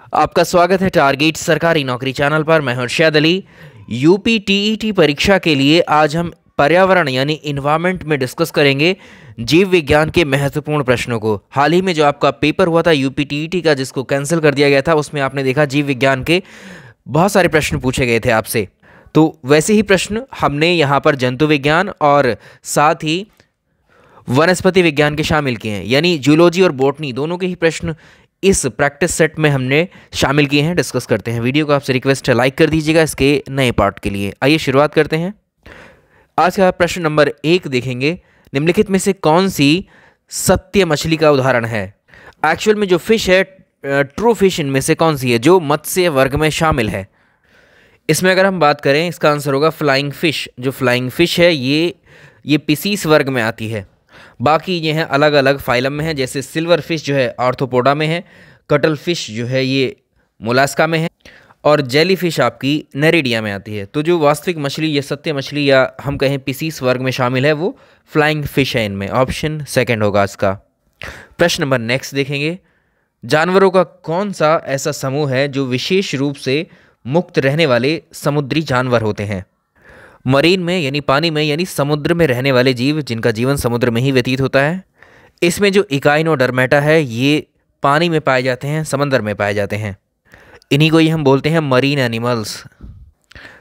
आपका स्वागत है टारगेट सरकारी नौकरी चैनल पर। मैं हर्षद अली। यूपी टीईटी परीक्षा के लिए आज हम पर्यावरण यानी इन्वायरमेंट में डिस्कस करेंगे जीव विज्ञान के महत्वपूर्ण प्रश्नों को। हाल ही में जो आपका पेपर हुआ था यूपी टीईटी का, जिसको कैंसिल कर दिया गया था, उसमें आपने देखा जीव विज्ञान के बहुत सारे प्रश्न पूछे गए थे आपसे। तो वैसे ही प्रश्न हमने यहाँ पर जंतु विज्ञान और साथ ही वनस्पति विज्ञान के शामिल किए हैं। यानी जूलॉजी और बोटनी दोनों के ही प्रश्न इस प्रैक्टिस सेट में हमने शामिल किए हैं, डिस्कस करते हैं। वीडियो को आपसे रिक्वेस्ट है, लाइक कर दीजिएगा इसके नए पार्ट के लिए। आइए शुरुआत करते हैं। आज का प्रश्न नंबर एक देखेंगे। निम्नलिखित में से कौन सी सत्य मछली का उदाहरण है? एक्चुअल में जो फ़िश है ट्रू फ़िश इनमें से कौन सी है, जो मत्स्य वर्ग में शामिल है? इसमें अगर हम बात करें, इसका आंसर होगा फ्लाइंग फ़िश जो फ्लाइंग फ़िश है, ये ये पिसीस वर्ग में आती है। बाकी ये हैं अलग अलग फाइलम में हैं, जैसे सिल्वर फ़िश जो है आर्थोपोडा में है कटल फ़िश जो है ये मोलास्का में है, और जेली फ़िश आपकी नेरिडिया में आती है। तो जो वास्तविक मछली या सत्य मछली या हम कहें पिसीस वर्ग में शामिल है, वो फ्लाइंग फ़िश है इनमें। ऑप्शन सेकेंड होगा इसका। प्रश्न नंबर नेक्स्ट देखेंगे। जानवरों का कौन सा ऐसा समूह है जो विशेष रूप से मुक्त रहने वाले समुद्री जानवर होते हैं? मरीन में, यानी पानी में, यानी समुद्र में रहने वाले जीव, जिनका जीवन समुद्र में ही व्यतीत होता है, इसमें जो इकाइनोडर्मेटा है, ये पानी में पाए जाते हैं, समंदर में पाए जाते हैं। इन्हीं को ही हम बोलते हैं मरीन एनिमल्स।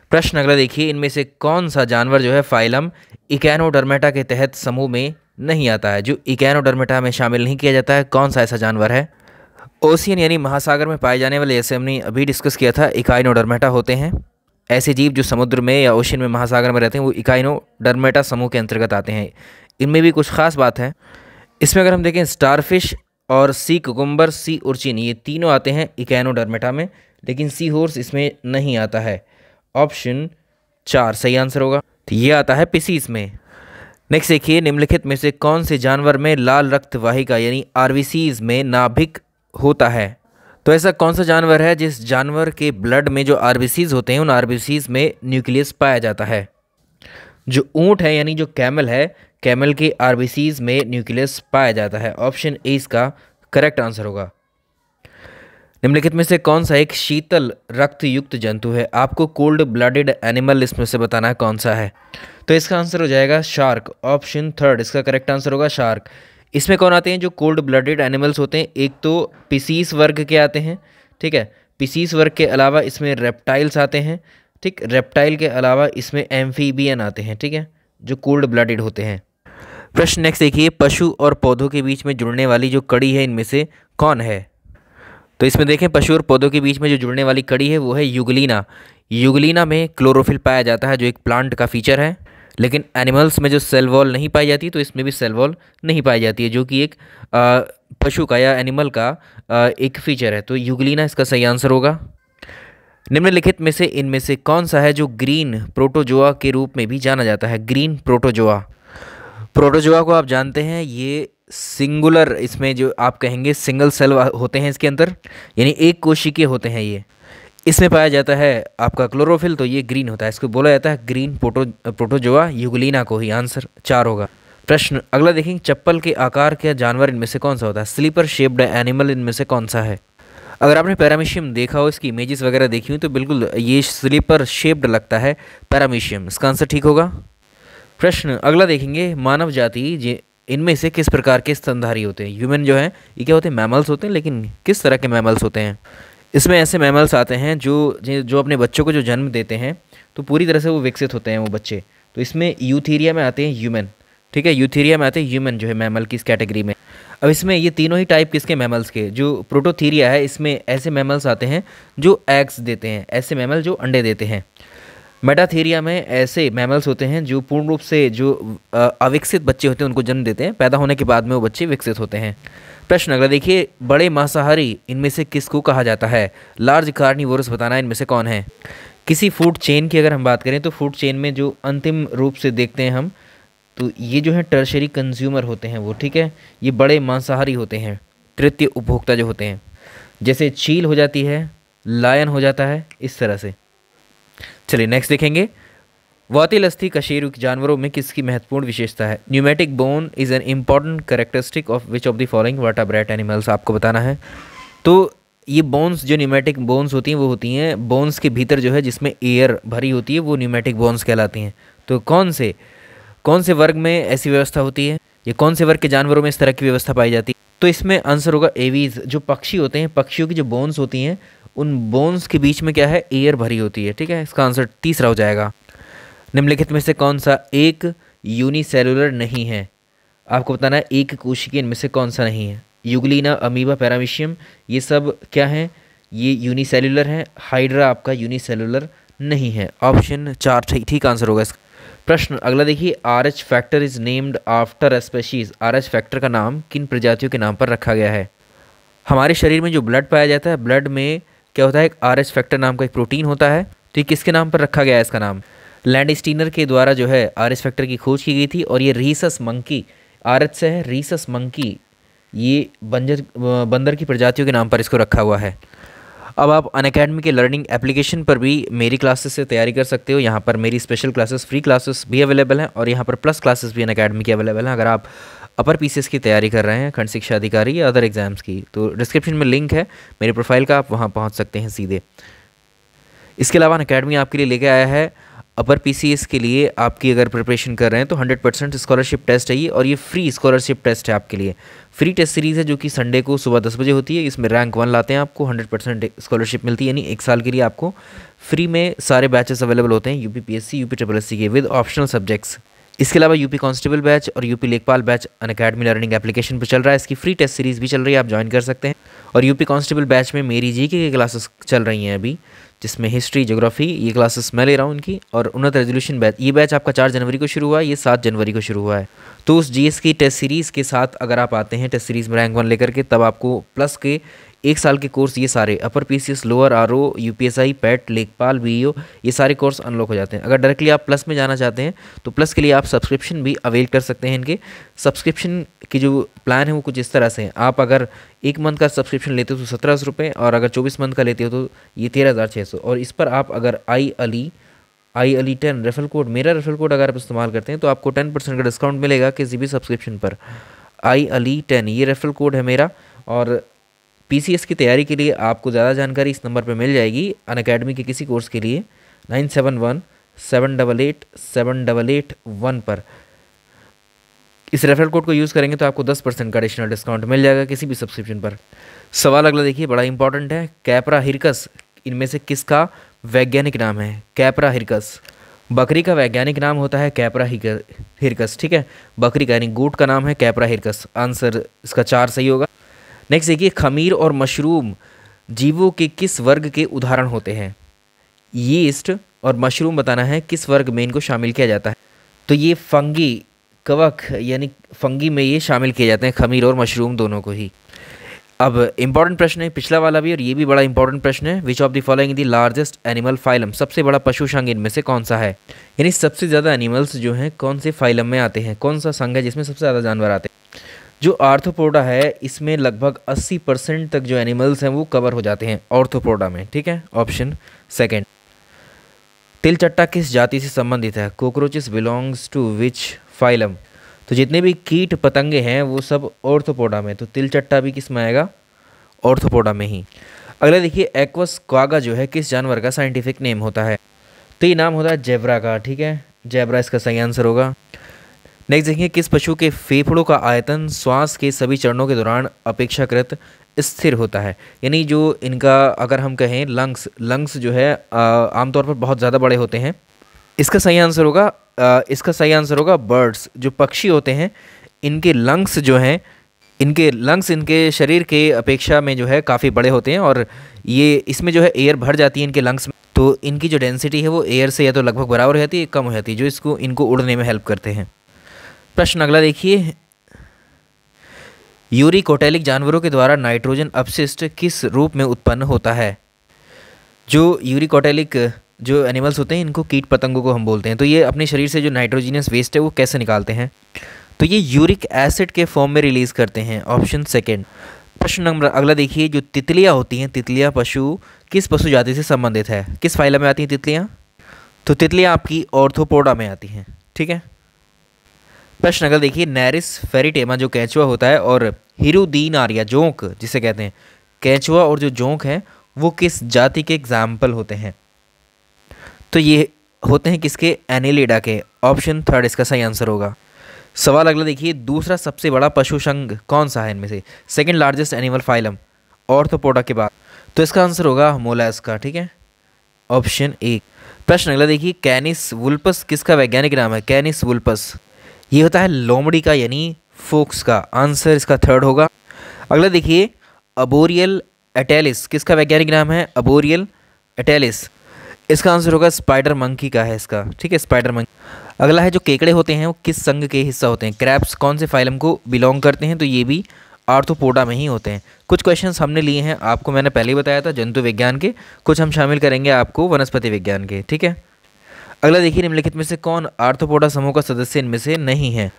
प्रश्न अगला देखिए, इनमें से कौन सा जानवर जो है फाइलम इकैनोडर्मेटा के तहत समूह में नहीं आता है? जो इकैनोडर्मेटा में शामिल नहीं किया जाता है कौन सा ऐसा जानवर है? ओशियन, यानी महासागर में पाए जाने वाले जैसे हमने अभी डिस्कस किया था इकाइनोडर्मेटा होते हैं। ऐसे जीव जो समुद्र में या ओशन में महासागर में रहते हैं, वो इकाइनो डरमेटा समूह के अंतर्गत आते हैं। इनमें भी कुछ खास बात है। इसमें अगर हम देखें, स्टारफिश और सी कुकुम्बर, सी उर्चिन, ये तीनों आते हैं इकाइनो डर्मेटा में, लेकिन सी होर्स इसमें नहीं आता है। ऑप्शन चार, सही आंसर होगा। तो ये आता है पिसीस में। नेक्स्ट देखिए, निम्नलिखित में से कौन से जानवर में लाल रक्त वाहिका यानी आरवीसीज में नाभिक होता है? तो ऐसा कौन सा जानवर है जिस जानवर के ब्लड में जो आरबीसीज होते हैं, उन आरबीसीज में न्यूक्लियस पाया जाता है? जो ऊँट है, यानी जो कैमल है, कैमल के आरबीसीज में न्यूक्लियस पाया जाता है। ऑप्शन ए इसका करेक्ट आंसर होगा। निम्नलिखित में से कौन सा एक शीतल रक्त युक्त जंतु है? आपको कोल्ड ब्लडेड एनिमल इसमें से बताना है कौन सा है। तो इसका आंसर हो जाएगा शार्क। ऑप्शन थर्ड, इसका करेक्ट आंसर होगा शार्क। इसमें कौन आते हैं जो कोल्ड ब्लडेड एनिमल्स होते हैं? एक तो पिसीस वर्ग के आते हैं, ठीक है? पिसीस वर्ग के अलावा इसमें रेप्टाइल्स आते हैं, ठीक? रेप्टाइल के अलावा इसमें एम्फीबियन आते हैं, ठीक है? जो कोल्ड ब्लडेड होते हैं। प्रश्न नेक्स्ट देखिए, पशु और पौधों के बीच में जुड़ने वाली जो कड़ी है, इनमें से कौन है? तो इसमें देखें, पशु और पौधों के बीच में जो जुड़ने वाली कड़ी है, वो है युगलीना। युगलीना में क्लोरोफिल पाया जाता है, जो एक प्लांट का फीचर है। लेकिन एनिमल्स में जो सेल वॉल नहीं पाई जाती तो इसमें भी सेल वॉल नहीं पाई जाती है, जो कि एक पशु का या एनिमल का एक फीचर है। तो युगलीना इसका सही आंसर होगा। निम्नलिखित में से, इनमें से कौन सा है जो ग्रीन प्रोटोजोआ के रूप में भी जाना जाता है? Green protozoa. प्रोटोजोआ को आप जानते हैं, ये सिंगुलर, इसमें जो आप कहेंगे सिंगल सेल होते हैं इसके अंदर, यानी एक कोशिकीय होते हैं ये। इसमें पाया जाता है आपका क्लोरोफिल तो ये ग्रीन होता है। इसको बोला जाता है ग्रीन प्रोटो प्रोटोजोआ युगलीना को ही आंसर चार होगा। प्रश्न, अगला देखेंगे चप्पल के आकार के जानवर इनमें से कौन सा होता है? स्लीपर शेप्ड एनिमल इनमें से कौन सा है? अगर आपने पैरामीशियम देखा हो, इसकी इमेजेस वगैरह देखी हुई तो बिल्कुल ये स्लीपर शेप्ड लगता है पैरामीशियम इसका आंसर ठीक होगा। प्रश्न, अगला देखेंगे, मानव जाति इनमें से किस प्रकार के स्तनधारी होते हैं? ह्यूमन जो है, ये क्या होते हैं? मैमल्स होते हैं, लेकिन किस तरह के मैमल्स होते हैं? इसमें ऐसे मैमल्स आते हैं जो जो अपने बच्चों को जो जन्म देते हैं तो पूरी तरह से वो विकसित होते हैं वो बच्चे। तो इसमें यूथीरिया में आते हैं ह्यूमन ठीक है? यूथीरिया में आते हैं ह्यूमन जो है मैमल की इस कैटेगरी में। अब इसमें ये तीनों ही टाइप किसके? मैमल्स के। जो प्रोटोथीरिया है, इसमें ऐसे मैमल्स आते हैं जो एग्स देते हैं, ऐसे मैमल जो अंडे देते हैं। मेटाथीरिया में ऐसे मैमल्स होते हैं जो पूर्ण रूप से जो अविकसित बच्चे होते हैं, उनको जन्म देते हैं, पैदा होने के बाद में वो बच्चे विकसित होते हैं। प्रश्न, अगला देखिए, बड़े मांसाहारी, इनमें से किसको कहा जाता है? लार्ज कार्निवोरस बताना इनमें से कौन है? किसी फ़ूड चेन की अगर हम बात करें तो फ़ूड चेन में जो अंतिम रूप से देखते हैं हम तो ये जो है टर्शरी कंज्यूमर होते हैं वो, ठीक है? ये बड़े मांसाहारी होते हैं तृतीय उपभोक्ता जो होते हैं। जैसे चील हो जाती है, लायन हो जाता है, इस तरह से। चलिए नेक्स्ट देखेंगे। वातिल अस्थि कशेरु जानवरों में किसकी महत्वपूर्ण विशेषता है? Pneumatic bone is an important characteristic of which of the following vertebrate animals आपको बताना है। तो ये बोन्स जो न्यूमेटिक बोन्स होती हैं, वो होती हैं बोन्स के भीतर जो है, जिसमें एयर भरी होती है, वो न्यूमेटिक बोन्स कहलाती हैं। तो कौन से कौन से वर्ग में ऐसी व्यवस्था होती है? या कौन से वर्ग के जानवरों में इस तरह की व्यवस्था पाई जाती है? तो इसमें आंसर होगा एवीज जो पक्षी होते हैं, पक्षियों की जो बोन्स होती हैं, उन बोन्स के बीच में क्या है? एयर भरी होती है, ठीक है? इसका आंसर तीसरा हो जाएगा। निम्नलिखित में से कौन सा एक यूनिसेलुलर नहीं है? आपको बताना है, एक कोशिकी इनमें से कौन सा नहीं है? युगलीना, अमीबा, पैरामिशियम, ये सब क्या है? ये यूनिसेलुलर है हाइड्रा आपका यूनिसेलुलर नहीं है। ऑप्शन चार, ठीक ठीक आंसर होगा इसका। प्रश्न, अगला देखिए R H factor is named after species R H factor का नाम किन प्रजातियों के नाम पर रखा गया है? हमारे शरीर में जो ब्लड पाया जाता है ब्लड में क्या होता है? आर एच फैक्टर नाम का एक प्रोटीन होता है। तो ये किसके नाम पर रखा गया है इसका नाम? लैंड स्टीनर के द्वारा जो है आर एस फैक्टर की खोज की गई थी और ये रीसस मंकी, आर एच से है, रीसस मंकी, ये बंजर, बंदर की प्रजातियों के नाम पर इसको रखा हुआ है। अब आप अन अकेडमी के लर्निंग एप्लीकेशन पर भी मेरी क्लासेस से तैयारी कर सकते हो। यहाँ पर मेरी स्पेशल क्लासेस, फ्री क्लासेस भी अवेलेबल हैं और यहाँ पर प्लस क्लासेस भी अन अकेडमी की अवेलेबल हैं। अगर आप अपर पीसीएस की तैयारी कर रहे हैं, खंड शिक्षा अधिकारी या अदर एग्ज़ाम्स की तो डिस्क्रिप्शन में लिंक है, मेरे प्रोफ़ाइल का आप वहाँ पहुँच सकते हैं सीधे। इसके अलावा अन अकेडमी आपके लिए लेके आया है अपर पीसीएस के लिए आपकी अगर प्रिपरेशन कर रहे हैं तो 100 परसेंट स्कॉलरशिप टेस्ट है ये और ये फ्री स्कॉलरशिप टेस्ट है आपके लिए। फ्री टेस्ट सीरीज़ है जो कि संडे को सुबह दस बजे होती है, इसमें रैंक वन लाते हैं आपको 100 परसेंट स्कॉलरशिप मिलती है, यानी एक साल के लिए आपको। फ्री में सारे बैचेस अवेलेबल होते हैं U P UP triple S के विद ऑप्शनल सब्जेक्ट्स इसके अलावा यूपी कांस्टेबल बैच और यूपी लेखपाल batch Unacademy learning application पर चल रहा है। इसकी फ्री टेस्ट सीरीज़ भी चल रही है, आप ज्वाइन कर सकते हैं। और यूपी कांस्टेबल बैच में मेरी जी के क्लासेस चल रही हैं अभी। जिसमें हिस्ट्री जोग्राफी ये क्लासेस मैं ले रहा हूँ इनकी और उन्नत रेजोल्यूशन बैच ये बैच आपका चार जनवरी को शुरू हुआ है, ये सात जनवरी को शुरू हुआ है। तो उस जीएस की टेस्ट सीरीज़ के साथ अगर आप आते हैं टेस्ट सीरीज़ में रैंक वन लेकर के, तब आपको प्लस के एक साल के कोर्स ये सारे upper P C S lower R O U P S I PET लेखपाल बी ये सारे कोर्स अनलॉक हो जाते हैं। अगर डायरेक्टली आप प्लस में जाना चाहते हैं तो प्लस के लिए आप सब्सक्रिप्शन भी अवेल कर सकते हैं इनके। सब्सक्रिप्शन की जो प्लान है, वो कुछ इस तरह से हैं। आप अगर एक मंथ का सब्सक्रिप्शन लेते हो तो सत्रह सौ रुपये और अगर चौबीस मंथ का लेते हो तो ये तेरह हज़ार छः सौ। और इस पर आप अगर I Ali I Ali ten referral code मेरा रेफरल कोड अगर आप इस्तेमाल करते हैं तो आपको टेन परसेंट का डिस्काउंट मिलेगा किसी भी सब्सक्रिप्शन पर। आई अली टेन ये रेफरल कोड है मेरा, और पीसीएस की तैयारी के लिए आपको ज़्यादा जानकारी इस नंबर पर मिल जाएगी, अन अकेडमी के किसी कोर्स के लिए nine seven one seven double eight seven double eight one पर। इस रेफरल कोड को यूज़ करेंगे तो आपको दस परसेंट का एडिशनल डिस्काउंट मिल जाएगा किसी भी सब्सक्रिप्शन पर। सवाल अगला देखिए, बड़ा इंपॉर्टेंट है कैपरा हिरकस इनमें से किसका वैज्ञानिक नाम है? कैपरा हिरकस बकरी का वैज्ञानिक नाम होता है कैपरा हिरकस ठीक है? बकरी का यानी गोट का नाम है कैपरा हिरकस आंसर इसका चार सही होगा। नेक्स्ट देखिए, खमीर और मशरूम जीवों के किस वर्ग के उदाहरण होते हैं? यीस्ट और मशरूम बताना है किस वर्ग में इनको शामिल किया जाता है। तो ये फंगी कवक, यानी फंगी में ये शामिल किए जाते हैं, खमीर और मशरूम दोनों को ही। अब इंपॉर्टेंट प्रश्न है, पिछला वाला भी, और ये भी बड़ा इंपॉर्टेंट प्रश्न है which of the following the largest animal phylum सबसे बड़ा पशु संघ इनमें से कौन सा है? यानी सबसे ज़्यादा एनिमल्स जो हैं, कौन से फाइलम में आते हैं? कौन सा संघ है जिसमें सबसे ज़्यादा जानवर आते हैं? जो आर्थोपोडा है, इसमें लगभग 80 परसेंट तक जो एनिमल्स हैं वो कवर हो जाते हैं ऑर्थोपोडा में, ठीक है? Option second. तिलचट्टा किस जाति से संबंधित है? Cockroaches belongs to which? Phylum. तो जितने भी कीट पतंगे हैं, वो सब ऑर्थोपोडा में तो तिलचट्टा भी किसमें आएगा? ऑर्थोपोडा में ही। अगला देखिए, एक्वस क्वागा जो है, किस जानवर का साइंटिफिक नेम होता है? तो ये नाम होता है जेबरा का, ठीक है? जेबरा इसका सही आंसर होगा। नेक्स्ट देखिए किस पशु के फेफड़ों का आयतन श्वास के सभी चरणों के दौरान अपेक्षाकृत स्थिर होता है? यानी जो इनका, अगर हम कहें लंग्स लंग्स जो है आमतौर पर बहुत ज़्यादा बड़े होते हैं। इसका सही आंसर होगा इसका सही आंसर होगा बर्ड्स जो पक्षी होते हैं, इनके लंग्स जो हैं, इनके लंग्स इनके शरीर के अपेक्षा में जो है काफ़ी बड़े होते हैं और ये, इसमें जो है एयर भर जाती है इनके लंग्स में। तो इनकी जो डेंसिटी है वो एयर से या तो लगभग बराबर हो जाती है कम हो जाती है, जो इसको, इनको उड़ने में हेल्प करते हैं। प्रश्न अगला देखिए। यूरिकोटेलिक जानवरों के द्वारा नाइट्रोजन अपशिष्ट किस रूप में उत्पन्न होता है? जो यूरिकोटेलिक जो एनिमल्स होते हैं, इनको कीट पतंगों को हम बोलते हैं। तो ये अपने शरीर से जो नाइट्रोजीनियस वेस्ट है, वो कैसे निकालते हैं? तो ये यूरिक एसिड के फॉर्म में रिलीज़ करते हैं, ऑप्शन सेकेंड। प्रश्न नंबर अगला देखिए, जो तितलियाँ होती हैं, तितलियाँ पशु किस पशु जाति से संबंधित है? किस फाइला में आती हैं तितलियाँ? तो तितलियाँ आपकी ऑर्थोपोडा में आती हैं, ठीक है? प्रश्न अगला देखिए, नैरिस फेरिटेमा जो कैचुआ होता है और हिरुदीन आर्या जोंक, जिसे कहते हैं, कैचुआ और जो जोंक हैं, वो किस जाति के एग्ज़ाम्पल होते हैं? तो ये होते हैं किसके? एनिलिडा के। ऑप्शन थर्ड इसका सही आंसर होगा। सवाल अगला देखिए, दूसरा सबसे बड़ा पशु संघ कौन सा है इनमें से? Second largest animal phylum arthropoda के बाद। तो इसका आंसर होगा मोलास का ठीक है? ऑप्शन एक प्रश्न अगला देखिए कैनिस वुल्पस किसका वैज्ञानिक नाम है? कैनिस वुल्पस ये होता है लोमड़ी का, यानी फोक्स का आंसर, इसका थर्ड होगा। अगला देखिए, अबोरियल एटेलिस। किसका वैज्ञानिक नाम है? Arboreal Ateles. इसका आंसर होगा स्पाइडर मंकी का है इसका। ठीक है स्पाइडर मंकी अगला है जो केकड़े होते हैं, वो किस संघ के हिस्सा होते हैं? क्रैप्स कौन से फाइलम को बिलोंग करते हैं? तो ये भी आर्थोपोडा में ही होते हैं। कुछ क्वेश्चंस हमने लिए हैं, आपको मैंने पहले ही बताया था जंतु विज्ञान के। कुछ हम शामिल करेंगे आपको वनस्पति विज्ञान के। ठीक है? अगला देखिए निम्नलिखित में से कौन आर्थोपोडा समूह का सदस्य इनमें से नहीं है?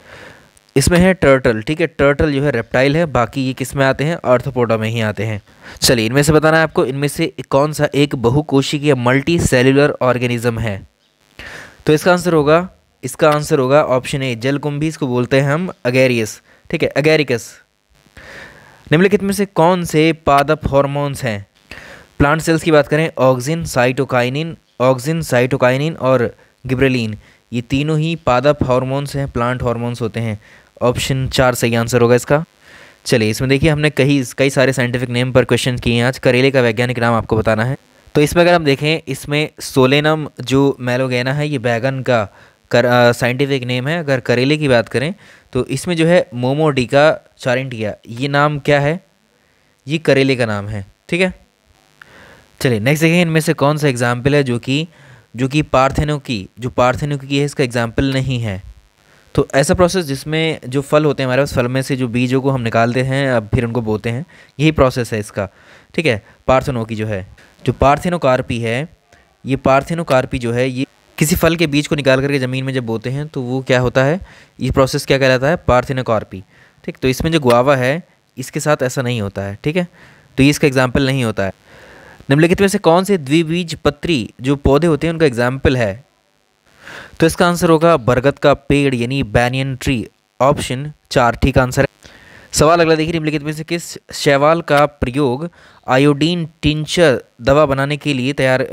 इसमें है टर्टल, ठीक है? टर्टल जो है रेप्टाइल है, बाकी ये किसमें आते हैं? आर्थोपोडा में ही आते हैं। चलिए, इनमें से बताना है आपको, इनमें से कौन सा एक बहुकोशिकीय मल्टी सेल्युलर ऑर्गेनिज्म है? तो इसका आंसर होगा, इसका आंसर होगा ऑप्शन ए जलकुंभी, इसको बोलते हैं हम अगेरियस, ठीक है? अगेरिकस। निम्नलिखित में से कौन से पादप हॉर्मोन्स हैं? प्लांट सेल्स की बात करें ऑक्सिन साइटोकाइनिन ऑक्सिन, साइटोकाइनिन और गिब्रेलिन। ये तीनों ही पादप हार्मोन्स हैं, प्लांट हार्मोन्स होते हैं। ऑप्शन चार सही आंसर होगा इसका। चलिए, इसमें देखिए, हमने कई कई सारे साइंटिफिक नेम पर क्वेश्चन किए हैं आज। करेले का वैज्ञानिक नाम आपको बताना है। तो इसमें अगर हम देखें, इसमें सोलेनम जो मेलोगेना है, ये बैगन का कर साइंटिफिक नेम है। अगर करेले की बात करें तो इसमें जो है मोमोडिका चारेंटिया, ये नाम क्या है? ये करेले का नाम है, ठीक है? चलिए नेक्स्ट देखें इनमें से कौन सा एग्ज़ाम्पल है जो कि जो कि पार्थेनो की, जो पार्थेनो की है, इसका एग्ज़ाम्पल नहीं है। तो ऐसा प्रोसेस जिसमें जो फल होते हैं हमारे पास, फल में से जो बीजों को हम निकालते हैं, अब फिर उनको बोते हैं, यही प्रोसेस है इसका। ठीक है? पार्थेनो की जो है, जो पार्थेनोकार्पी है, ये पार्थेनोकार्पी जो है, ये किसी फल के बीज को निकाल करके ज़मीन में जब बोते हैं तो वो क्या होता है, ये प्रोसेस क्या कहलाता है पार्थेनोकार्पी ठीक? तो इसमें जो गुआवा है, इसके साथ ऐसा नहीं होता है। ठीक है? तो ये इसका एग्ज़ाम्पल नहीं होता है। निम्नलिखित में से कौन से द्विबीज पत्री जो पौधे होते हैं, उनका एग्ज़ाम्पल है। तो इसका आंसर होगा बरगद का पेड़, यानी बैनियन ट्री ऑप्शन चार, ठीक आंसर है। सवाल अगला, देखिए निम्नलिखित में से किस शैवाल का प्रयोग आयोडीन टिंचर दवा बनाने के लिए तैयार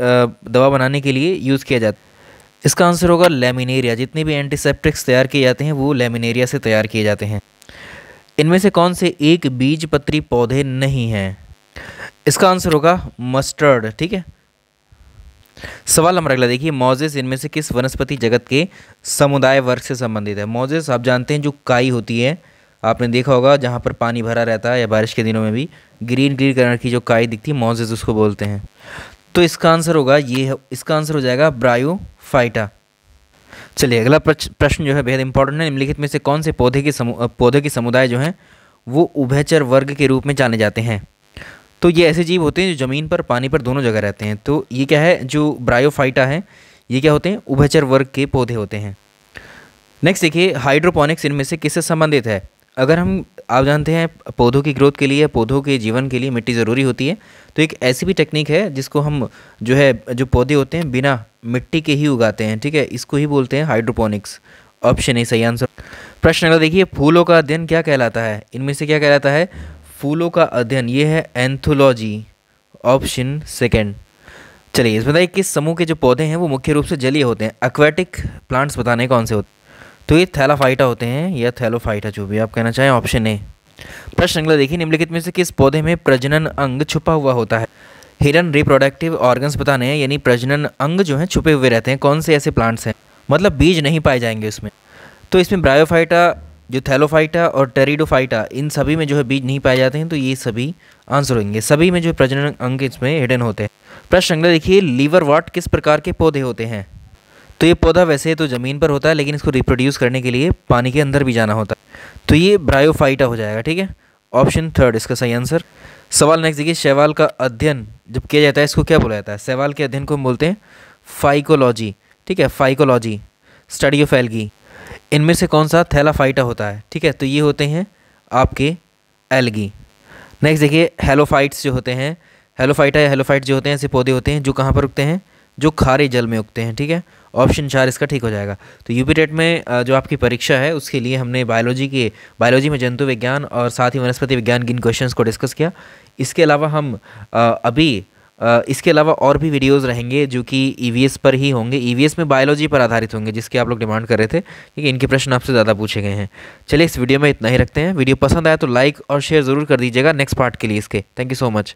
दवा बनाने के लिए यूज़ किया जाता है। इसका आंसर होगा लेमिनेरिया जितने भी एंटीसेप्टिक्स तैयार किए जाते हैं, वो लेमिनेरिया से तैयार किए जाते हैं। इनमें से कौन से एक बीज पत्री पौधे नहीं हैं? इसका आंसर होगा मस्टर्ड, ठीक है? सवाल नंबर अगला, देखिए, मोजेस इनमें से किस वनस्पति जगत के समुदाय वर्ग से संबंधित है? मोजेस, आप जानते हैं जो काई होती है, आपने देखा होगा, जहाँ पर पानी भरा रहता है या बारिश के दिनों में भी, ग्रीन ग्रीन कलर की जो काई दिखती है, मोजेस उसको बोलते हैं। तो इसका आंसर होगा, ये इसका आंसर हो जाएगा ब्रायोफाइटा। चलिए, अगला प्रश्न जो है बेहद इंपॉर्टेंट है, निम्नलिखित में से कौन से पौधे के समूह पौधे के समुदाय जो हैं, वो उभयचर वर्ग के रूप में जाने जाते हैं? तो ये ऐसे जीव होते हैं जो ज़मीन पर, पानी पर दोनों जगह रहते हैं। तो ये क्या है? जो ब्रायोफाइटा है, ये क्या होते हैं? उभचर वर्ग के पौधे होते हैं। नेक्स्ट देखिए हाइड्रोपोनिक्स इनमें से किससे संबंधित है? अगर हम, आप जानते हैं, पौधों की ग्रोथ के लिए, पौधों के जीवन के लिए मिट्टी ज़रूरी होती है तो एक ऐसी भी टेक्निक है जिसको हम जो है, जो पौधे होते हैं, बिना मिट्टी के ही उगाते हैं, ठीक है? इसको ही बोलते हैं हाइड्रोपोनिक्स ऑप्शन ए सही आंसर प्रश्न अगर देखिए, फूलों का अध्ययन क्या कहलाता है? इनमें से क्या कहलाता है? फूलों का अध्ययन, ये है एंथोलॉजी ऑप्शन सेकेंड चलिए, इसमें बताइए किस समूह के जो पौधे हैं, वो मुख्य रूप से जलीय होते हैं? एक्वेटिक प्लांट्स बताने कौन से होते तो ये थैलाफाइटा होते हैं या थैलोफाइटा जो भी आप कहना चाहें ऑप्शन ए प्रश्न अगला, देखिए, निम्नलिखित में से किस पौधे में प्रजनन अंग छुपा हुआ होता है? हिरन रिप्रोडक्टिव ऑर्गन्स बताने हैं, यानी प्रजनन अंग जो है, छुपे हुए रहते हैं। कौन से ऐसे प्लांट्स हैं? मतलब बीज नहीं पाए जाएँगे उसमें। तो इसमें ब्रायोफाइटा जो थैलोफाइटा और टेरिडोफाइटा इन सभी में जो है बीज नहीं पाए जाते हैं तो ये सभी आंसर होंगे। सभी में जो प्रजनन अंग इसमें हिडन होते हैं। प्रश्न अगला देखिए, लीवर वाट किस प्रकार के पौधे होते हैं? तो ये पौधा वैसे तो ज़मीन पर होता है, लेकिन इसको रिप्रोड्यूस करने के लिए पानी के अंदर भी जाना होता है। तो ये ब्रायोफाइटा हो जाएगा, ठीक है? ऑप्शन थर्ड इसका सही आंसर सवाल नेक्स्ट देखिए, शैवाल का अध्ययन जब किया जाता है, इसको क्या बोला जाता है? शैवाल के अध्ययन को हम बोलते हैं फाइकोलॉजी ठीक है? फाइकोलॉजी स्टडी ऑफ़ एल्गी इनमें से कौन सा थैलाफाइटा होता है? ठीक है तो ये होते हैं आपके एलगी। नेक्स्ट देखिए, हेलोफाइट्स जो होते हैं, हेलोफाइटा या हेलोफाइट जो होते हैं, ऐसे पौधे होते हैं जो कहाँ पर उगते हैं? जो खारे जल में उगते हैं, ठीक है? ऑप्शन चार इसका ठीक हो जाएगा। तो यूपी टेट में जो आपकी परीक्षा है, उसके लिए हमने बायोलॉजी के बायोलॉजी में जंतु विज्ञान और साथ ही वनस्पति विज्ञान के इन क्वेश्चंस को डिस्कस किया। इसके अलावा हम अभी इसके अलावा और भी वीडियोस रहेंगे जो कि ईवीएस पर ही होंगे। ईवीएस में बायोलॉजी पर आधारित होंगे, जिसके आप लोग डिमांड कर रहे थे, क्योंकि इनके प्रश्न आपसे ज़्यादा पूछे गए हैं। चलिए इस वीडियो में इतना ही रखते हैं। वीडियो पसंद आया तो लाइक और शेयर ज़रूर कर दीजिएगा नेक्स्ट पार्ट के लिए इसके। Thank you so much